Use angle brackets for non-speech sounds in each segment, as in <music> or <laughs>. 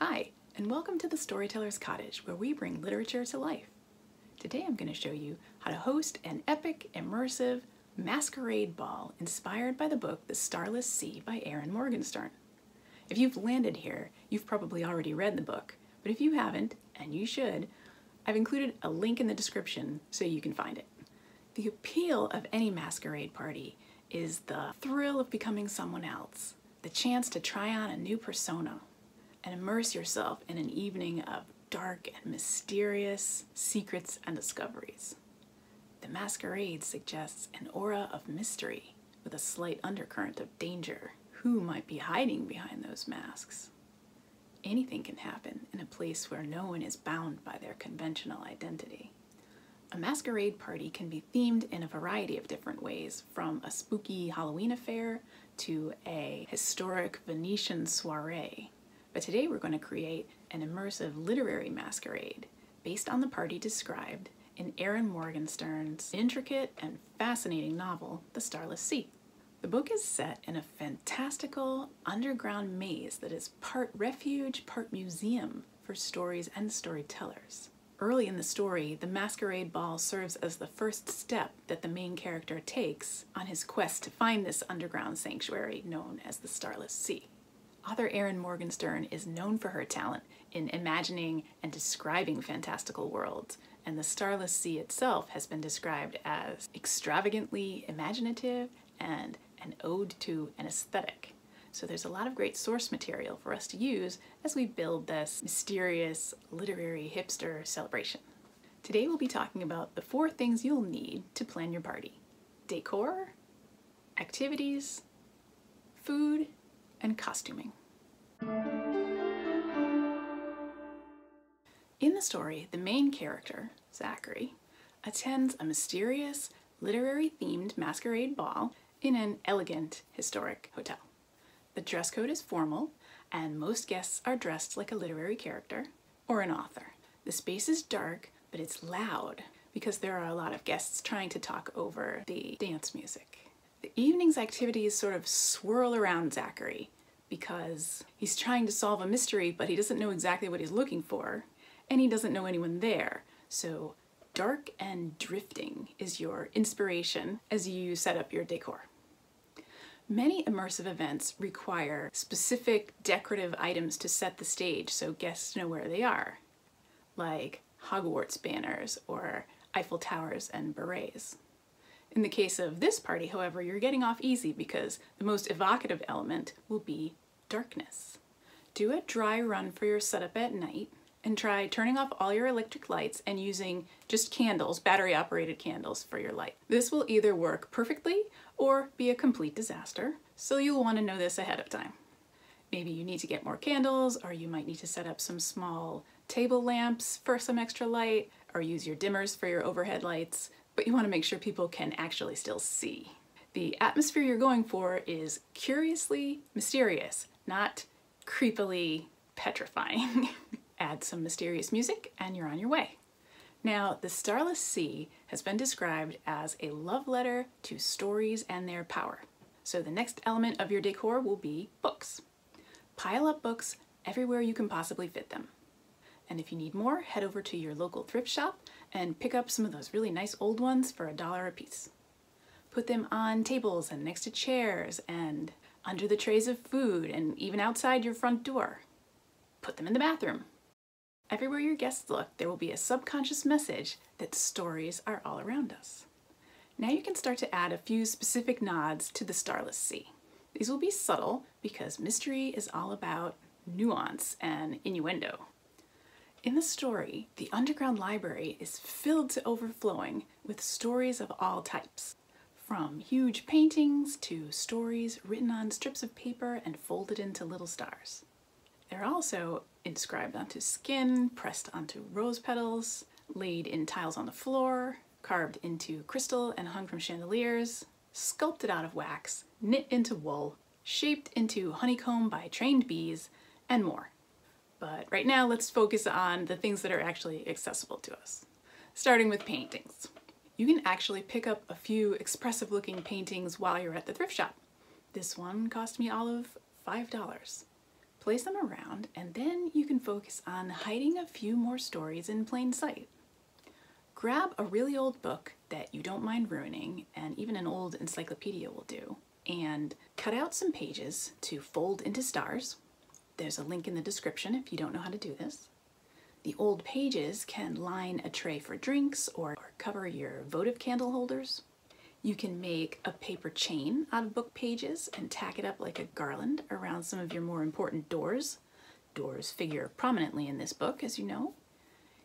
Hi, and welcome to the Storyteller's Cottage, where we bring literature to life. Today I'm going to show you how to host an epic, immersive masquerade ball inspired by the book The Starless Sea by Erin Morgenstern. If you've landed here, you've probably already read the book, but if you haven't, and you should, I've included a link in the description so you can find it. The appeal of any masquerade party is the thrill of becoming someone else, the chance to try on a new persona, and immerse yourself in an evening of dark and mysterious secrets and discoveries. The masquerade suggests an aura of mystery with a slight undercurrent of danger. Who might be hiding behind those masks? Anything can happen in a place where no one is bound by their conventional identity. A masquerade party can be themed in a variety of different ways, from a spooky Halloween affair to a historic Venetian soiree. But today we're going to create an immersive literary masquerade based on the party described in Erin Morgenstern's intricate and fascinating novel, The Starless Sea. The book is set in a fantastical underground maze that is part refuge, part museum for stories and storytellers. Early in the story, the masquerade ball serves as the first step that the main character takes on his quest to find this underground sanctuary known as the Starless Sea. Author Erin Morgenstern is known for her talent in imagining and describing fantastical worlds, and the Starless Sea itself has been described as extravagantly imaginative and an ode to an aesthetic. So there's a lot of great source material for us to use as we build this mysterious literary hipster celebration. Today we'll be talking about the four things you'll need to plan your party. Decor, activities, food, and costuming. In the story, the main character, Zachary, attends a mysterious, literary themed masquerade ball in an elegant, historic hotel. The dress code is formal, and most guests are dressed like a literary character or an author. The space is dark, but it's loud because there are a lot of guests trying to talk over the dance music. The evening's activities sort of swirl around Zachary because he's trying to solve a mystery, but he doesn't know exactly what he's looking for, and he doesn't know anyone there. So dark and drifting is your inspiration as you set up your decor. Many immersive events require specific decorative items to set the stage so guests know where they are, like Hogwarts banners or Eiffel Towers and berets. In the case of this party, however, you're getting off easy because the most evocative element will be darkness. Do a dry run for your setup at night and try turning off all your electric lights and using just candles, battery operated candles for your light. This will either work perfectly or be a complete disaster, so you'll want to know this ahead of time. Maybe you need to get more candles or you might need to set up some small table lamps for some extra light or use your dimmers for your overhead lights but you want to make sure people can actually still see. The atmosphere you're going for is curiously mysterious, not creepily petrifying. <laughs> Add some mysterious music and you're on your way. Now, the Starless Sea has been described as a love letter to stories and their power. So the next element of your decor will be books. Pile up books everywhere you can possibly fit them. And if you need more, head over to your local thrift shop and pick up some of those really nice old ones for a dollar a piece. Put them on tables and next to chairs and under the trays of food and even outside your front door. Put them in the bathroom. Everywhere your guests look, there will be a subconscious message that stories are all around us. Now you can start to add a few specific nods to the Starless Sea. These will be subtle because mystery is all about nuance and innuendo. In the story, the underground library is filled to overflowing with stories of all types, from huge paintings to stories written on strips of paper and folded into little stars. They're also inscribed onto skin, pressed onto rose petals, laid in tiles on the floor, carved into crystal and hung from chandeliers, sculpted out of wax, knit into wool, shaped into honeycomb by trained bees, and more. But right now, let's focus on the things that are actually accessible to us. Starting with paintings. You can actually pick up a few expressive looking paintings while you're at the thrift shop. This one cost me all of $5. place them around, and then you can focus on hiding a few more stories in plain sight. Grab a really old book that you don't mind ruining, and even an old encyclopedia will do, and cut out some pages to fold into stars. There's a link in the description if you don't know how to do this. The old pages can line a tray for drinks or, or cover your votive candle holders. You can make a paper chain out of book pages and tack it up like a garland around some of your more important doors. Doors figure prominently in this book, as you know.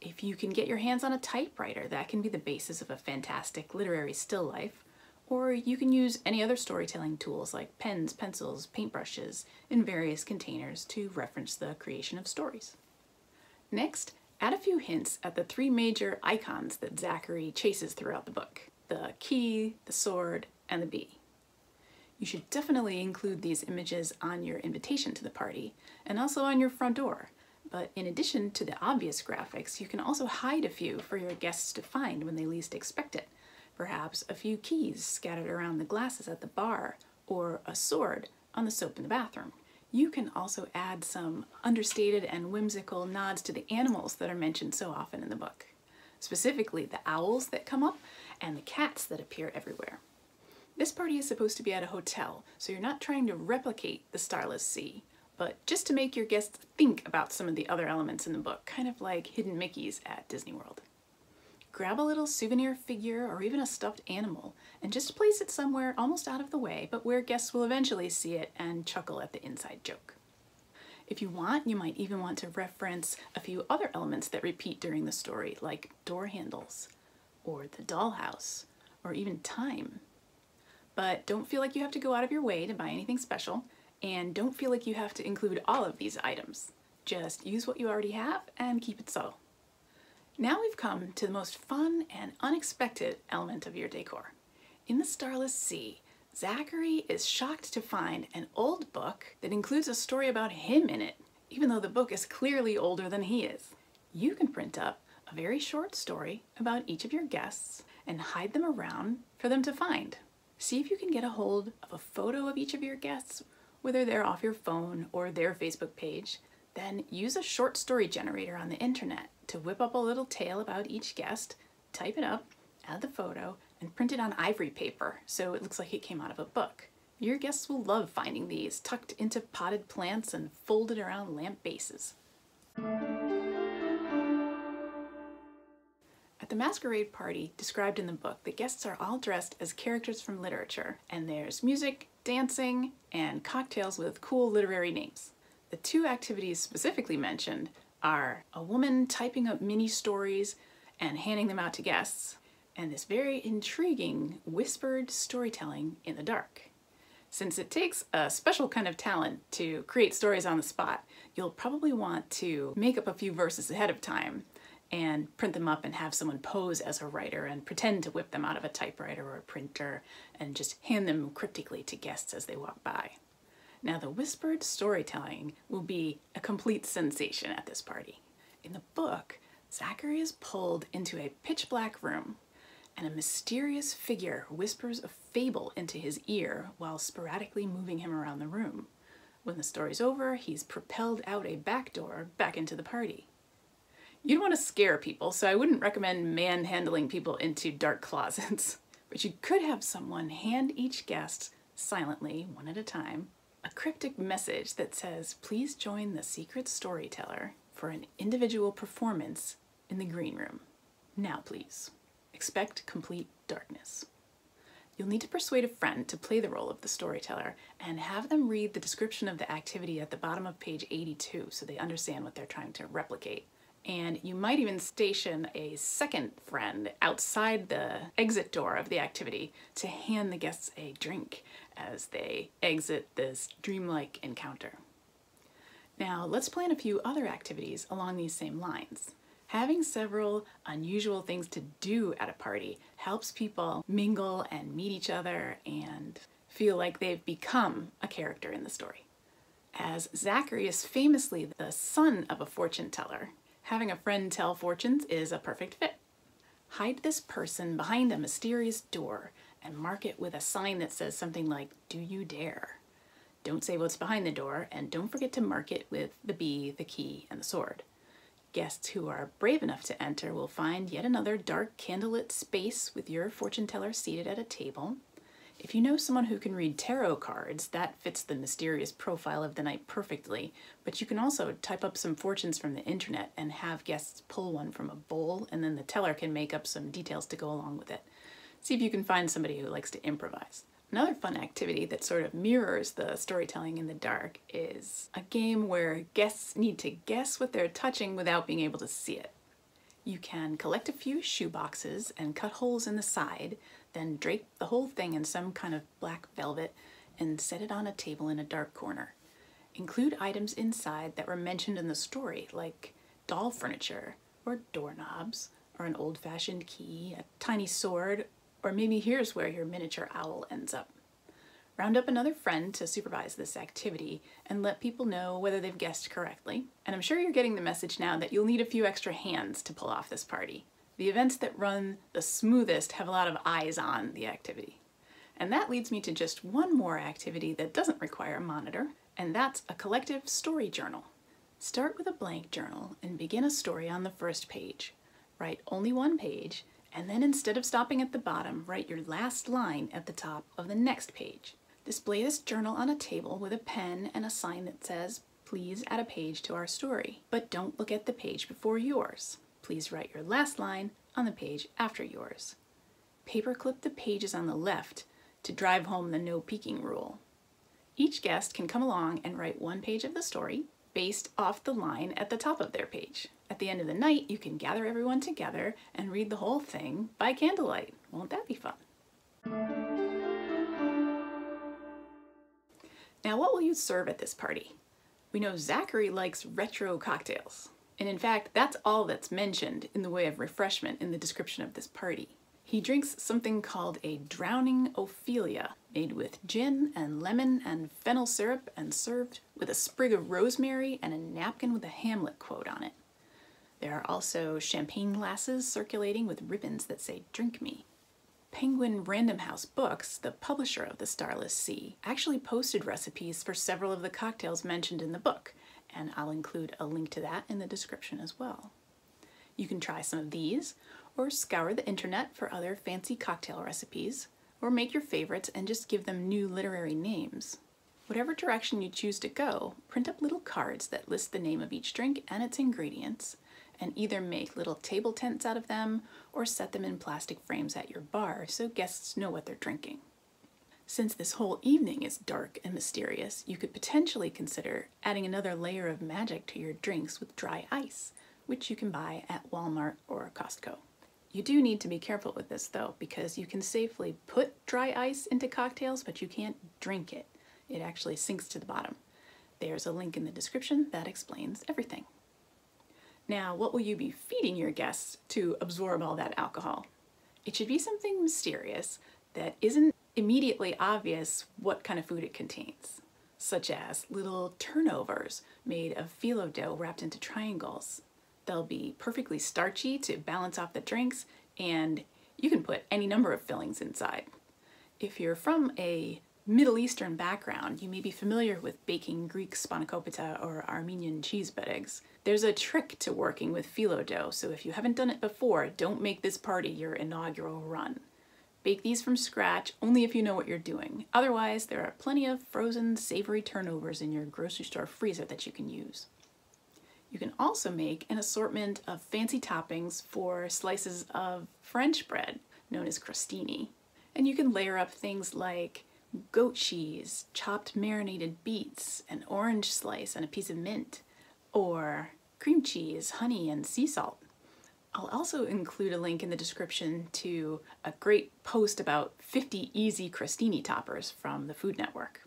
If you can get your hands on a typewriter, that can be the basis of a fantastic literary still life. Or you can use any other storytelling tools like pens, pencils, paintbrushes in various containers to reference the creation of stories. Next, add a few hints at the three major icons that Zachary chases throughout the book the key, the sword, and the bee. You should definitely include these images on your invitation to the party and also on your front door. But in addition to the obvious graphics, you can also hide a few for your guests to find when they least expect it. Perhaps a few keys scattered around the glasses at the bar, or a sword on the soap in the bathroom. You can also add some understated and whimsical nods to the animals that are mentioned so often in the book. Specifically, the owls that come up and the cats that appear everywhere. This party is supposed to be at a hotel, so you're not trying to replicate the Starless Sea, but just to make your guests think about some of the other elements in the book, kind of like hidden Mickeys at Disney World. Grab a little souvenir figure or even a stuffed animal and just place it somewhere almost out of the way, but where guests will eventually see it and chuckle at the inside joke. If you want, you might even want to reference a few other elements that repeat during the story, like door handles, or the dollhouse, or even time. But don't feel like you have to go out of your way to buy anything special, and don't feel like you have to include all of these items. Just use what you already have and keep it subtle. Now we've come to the most fun and unexpected element of your decor. In the Starless Sea, Zachary is shocked to find an old book that includes a story about him in it, even though the book is clearly older than he is. You can print up a very short story about each of your guests and hide them around for them to find. See if you can get a hold of a photo of each of your guests, whether they're off your phone or their Facebook page. Then use a short story generator on the internet to whip up a little tale about each guest, type it up, add the photo, and print it on ivory paper so it looks like it came out of a book. Your guests will love finding these tucked into potted plants and folded around lamp bases. At the masquerade party described in the book, the guests are all dressed as characters from literature, and there's music, dancing, and cocktails with cool literary names. The two activities specifically mentioned are a woman typing up mini stories and handing them out to guests, and this very intriguing whispered storytelling in the dark. Since it takes a special kind of talent to create stories on the spot, you'll probably want to make up a few verses ahead of time and print them up and have someone pose as a writer and pretend to whip them out of a typewriter or a printer and just hand them cryptically to guests as they walk by. Now, the whispered storytelling will be a complete sensation at this party. In the book, Zachary is pulled into a pitch black room and a mysterious figure whispers a fable into his ear while sporadically moving him around the room. When the story's over, he's propelled out a back door back into the party. You don't want to scare people, so I wouldn't recommend manhandling people into dark closets. <laughs> But you could have someone hand each guest, silently, one at a time, a cryptic message that says, please join the secret storyteller for an individual performance in the green room. Now, please. Expect complete darkness. You'll need to persuade a friend to play the role of the storyteller and have them read the description of the activity at the bottom of page 82 so they understand what they're trying to replicate. And you might even station a second friend outside the exit door of the activity to hand the guests a drink as they exit this dreamlike encounter. Now, let's plan a few other activities along these same lines. Having several unusual things to do at a party helps people mingle and meet each other and feel like they've become a character in the story. As Zachary is famously the son of a fortune teller, having a friend tell fortunes is a perfect fit. Hide this person behind a mysterious door and mark it with a sign that says something like, Do you dare? Don't say what's behind the door, and don't forget to mark it with the bee, the key, and the sword. Guests who are brave enough to enter will find yet another dark candlelit space with your fortune teller seated at a table. If you know someone who can read tarot cards, that fits the mysterious profile of the night perfectly, but you can also type up some fortunes from the internet and have guests pull one from a bowl, and then the teller can make up some details to go along with it. See if you can find somebody who likes to improvise. Another fun activity that sort of mirrors the storytelling in the dark is a game where guests need to guess what they're touching without being able to see it. You can collect a few shoe boxes and cut holes in the side then drape the whole thing in some kind of black velvet and set it on a table in a dark corner. Include items inside that were mentioned in the story, like doll furniture, or doorknobs, or an old fashioned key, a tiny sword, or maybe here's where your miniature owl ends up. Round up another friend to supervise this activity and let people know whether they've guessed correctly. And I'm sure you're getting the message now that you'll need a few extra hands to pull off this party. The events that run the smoothest have a lot of eyes on the activity. And that leads me to just one more activity that doesn't require a monitor, and that's a collective story journal. Start with a blank journal and begin a story on the first page. Write only one page, and then instead of stopping at the bottom, write your last line at the top of the next page. Display this journal on a table with a pen and a sign that says, please add a page to our story, but don't look at the page before yours. Please write your last line on the page after yours. Paperclip the pages on the left to drive home the no peeking rule. Each guest can come along and write one page of the story based off the line at the top of their page. At the end of the night, you can gather everyone together and read the whole thing by candlelight. Won't that be fun? Now, what will you serve at this party? We know Zachary likes retro cocktails. And in fact, that's all that's mentioned in the way of refreshment in the description of this party. He drinks something called a drowning Ophelia, made with gin and lemon and fennel syrup and served with a sprig of rosemary and a napkin with a Hamlet quote on it. There are also champagne glasses circulating with ribbons that say, drink me. Penguin Random House Books, the publisher of The Starless Sea, actually posted recipes for several of the cocktails mentioned in the book, and I'll include a link to that in the description as well. You can try some of these, or scour the internet for other fancy cocktail recipes, or make your favorites and just give them new literary names. Whatever direction you choose to go, print up little cards that list the name of each drink and its ingredients, and either make little table tents out of them or set them in plastic frames at your bar so guests know what they're drinking. Since this whole evening is dark and mysterious, you could potentially consider adding another layer of magic to your drinks with dry ice, which you can buy at Walmart or Costco. You do need to be careful with this though, because you can safely put dry ice into cocktails, but you can't drink it. It actually sinks to the bottom. There's a link in the description that explains everything. Now, what will you be feeding your guests to absorb all that alcohol? It should be something mysterious that isn't immediately obvious what kind of food it contains, such as little turnovers made of phyllo dough wrapped into triangles. They'll be perfectly starchy to balance off the drinks, and you can put any number of fillings inside. If you're from a Middle Eastern background, you may be familiar with baking Greek spanakopita or Armenian cheese eggs. There's a trick to working with phyllo dough, so if you haven't done it before, don't make this party your inaugural run. Bake these from scratch only if you know what you're doing. Otherwise, there are plenty of frozen savory turnovers in your grocery store freezer that you can use. You can also make an assortment of fancy toppings for slices of French bread, known as crostini. And you can layer up things like goat cheese, chopped marinated beets, an orange slice, and a piece of mint, or cream cheese, honey, and sea salt. I'll also include a link in the description to a great post about 50 easy crostini toppers from the Food Network.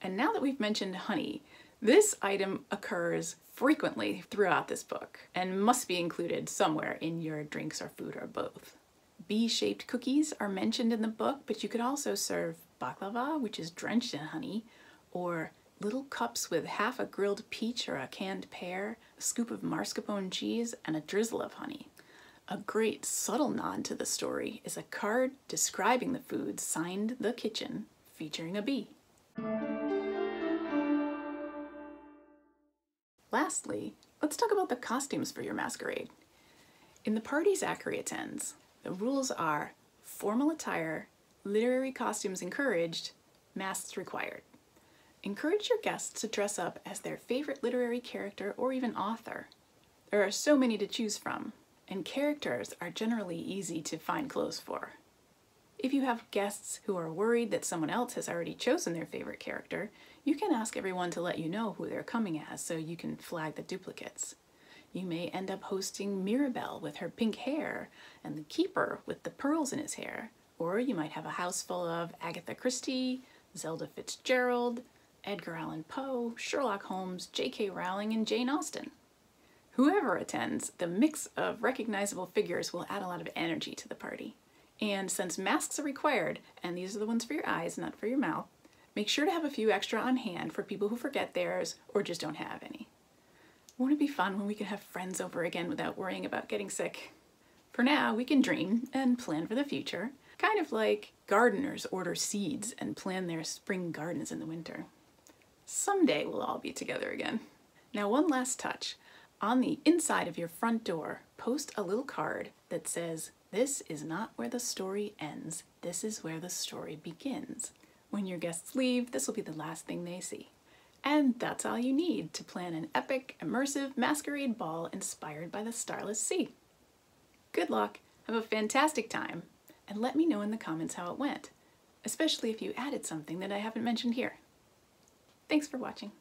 And now that we've mentioned honey, this item occurs frequently throughout this book and must be included somewhere in your drinks or food or both. Bee-shaped cookies are mentioned in the book, but you could also serve baklava, which is drenched in honey, or little cups with half a grilled peach or a canned pear, a scoop of mascarpone cheese, and a drizzle of honey. A great subtle nod to the story is a card describing the food signed The Kitchen featuring a bee. Lastly, let's talk about the costumes for your masquerade. In the parties Zachary attends, the rules are formal attire, literary costumes encouraged, masks required. Encourage your guests to dress up as their favorite literary character or even author. There are so many to choose from, and characters are generally easy to find clothes for. If you have guests who are worried that someone else has already chosen their favorite character, you can ask everyone to let you know who they're coming as so you can flag the duplicates. You may end up hosting Mirabel with her pink hair and the Keeper with the pearls in his hair. Or you might have a house full of Agatha Christie, Zelda Fitzgerald, Edgar Allan Poe, Sherlock Holmes, J.K. Rowling, and Jane Austen. Whoever attends, the mix of recognizable figures will add a lot of energy to the party. And since masks are required, and these are the ones for your eyes, not for your mouth, make sure to have a few extra on hand for people who forget theirs or just don't have any. Won't it be fun when we can have friends over again without worrying about getting sick? For now, we can dream and plan for the future, kind of like gardeners order seeds and plan their spring gardens in the winter. Someday we'll all be together again. Now one last touch. On the inside of your front door, post a little card that says, this is not where the story ends, this is where the story begins. When your guests leave, this will be the last thing they see. And that's all you need to plan an epic, immersive masquerade ball inspired by the Starless Sea. Good luck, have a fantastic time, and let me know in the comments how it went, especially if you added something that I haven't mentioned here. Thanks for watching.